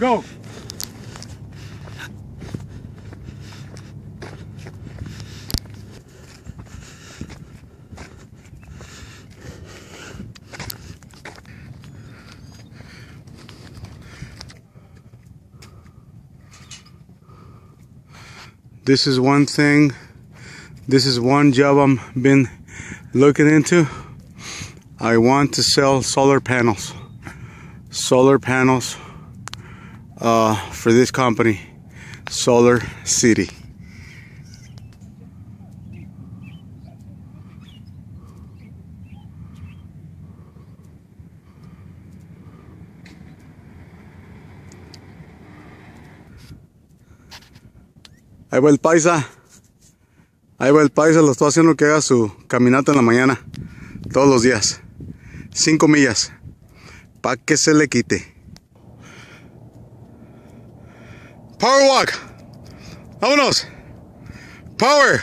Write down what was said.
Go. This is one thing. This is one job I'm been looking into. I want to sell solar panels. Solar panels uh, for this company, Solar City. Ahí va el paisa. Ahí va el paisa, lo estoy haciendo que haga su caminata en la mañana. Todos los días. Cinco millas. Pa' que se le quite. Power walk. Vámonos. Power.